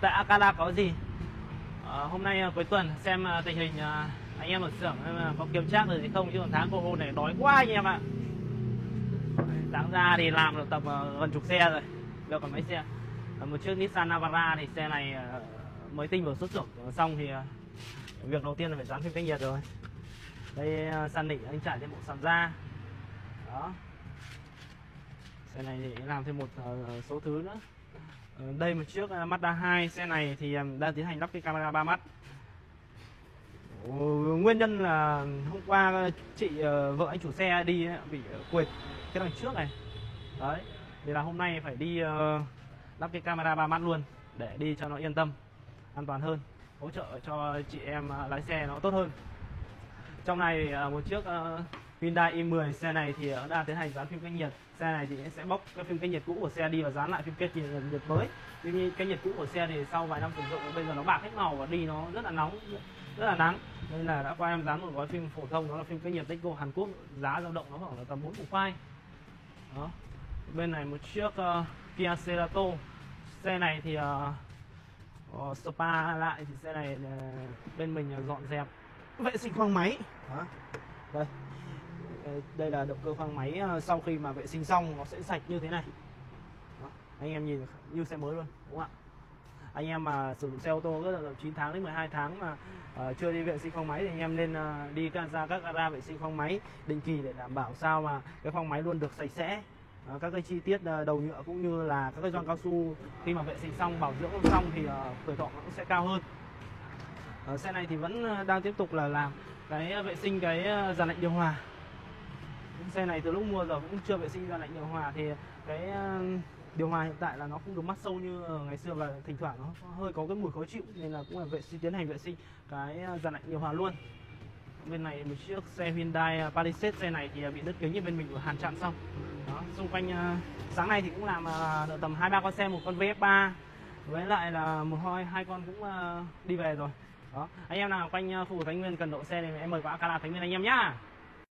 Tại Akala có gì? À, hôm nay ờ, cuối tuần xem ờ, tình hình anh em ở xưởng có kiểm tra được gì không chứ còn tháng cô hôn này đói quá anh em ạ. sáng ra thì làm được tầm gần chục xe rồi. Được còn mấy xe. Một chiếc Nissan Navara thì xe này mới tinh vừa xuất xưởng xong thì việc đầu tiên là phải dán phim cách nhiệt rồi. Đây ờ, nỉ anh trải thêm bộ sàn da. Đó. Xe này thì làm thêm một số thứ nữa. Ờ, đây một chiếc à, Mazda 2 xe này thì à, đang tiến hành lắp cái camera 3 mắt. Nguyên nhân là hôm qua ờ, chị ờ, vợ anh chủ xe đi bị quệt cái đằng trước này. Đấy thì là hôm nay phải đi lắp cái camera 3 mắt luôn để đi cho nó yên tâm, an toàn hơn, hỗ trợ cho chị em à, lái xe nó tốt hơn. Trong này một chiếc Hyundai i10 xe này thì ờ, đang tiến hành dán phim cách nhiệt. Xe này thì sẽ bóc cái phim cách nhiệt cũ của xe đi và dán lại phim cách nhiệt, nhiệt mới. Tuy nhiên cái nhiệt cũ của xe thì sau vài năm sử dụng bây giờ nó bạc hết màu và đi nó rất là nóng rất là nắng. Nên là đã qua em dán một gói phim phổ thông đó là phim cách nhiệt Techco Hàn Quốc. Giá dao động nó khoảng là tầm 4 củ khoai đó. Bên này một chiếc uh, Kia Cerato. Xe này thì uh, spa lại thì xe này ờ, bên mình ờ, dọn dẹp. Vệ sinh khoang máy. Đó. đây Ờ, đây- là động cơ khoang máy ờ, sau khi mà vệ sinh xong nó sẽ sạch như thế này. Đó. anh em nhìn như xe mới luôn, đúng không ạ? Anh em mà sử dụng xe ô tô rất là 9 tháng đến 12 tháng mà ờ, chưa đi vệ sinh khoang máy thì anh em nên đi ra các gara vệ sinh khoang máy định kỳ để đảm bảo sao mà cái khoang máy luôn được sạch sẽ. Các cái chi tiết đầu nhựa cũng như là các cái gioăng cao su khi mà vệ sinh xong, bảo dưỡng xong thì tuổi thọ nó cũng sẽ cao hơn. Xe này thì vẫn đang tiếp tục là làm cái vệ sinh cái dàn lạnh điều hòa xe này từ lúc mua giờ cũng chưa vệ sinh dàn lạnh điều hòa thì cái ờ, điều hòa hiện tại là nó không được mát sâu như ngày xưa và thỉnh thoảng nó hơi có cái mùi khó chịu nên là cũng là vệ sinh tiến hành vệ sinh cái ờ, dàn lạnh điều hòa luôn. Bên này một chiếc xe Hyundai ờ, Palisade xe này thì bị đứt kính như bên mình vừa hàn chặn xong. Đó, xung quanh sáng nay thì cũng làm được tầm hai ba con xe một con VF3 với lại là một hoi hai con cũng đi về rồi. Đó anh em nào quanh khu vực Thái Nguyên cần độ xe thì em mời qua Akala Thái Nguyên anh em nhá.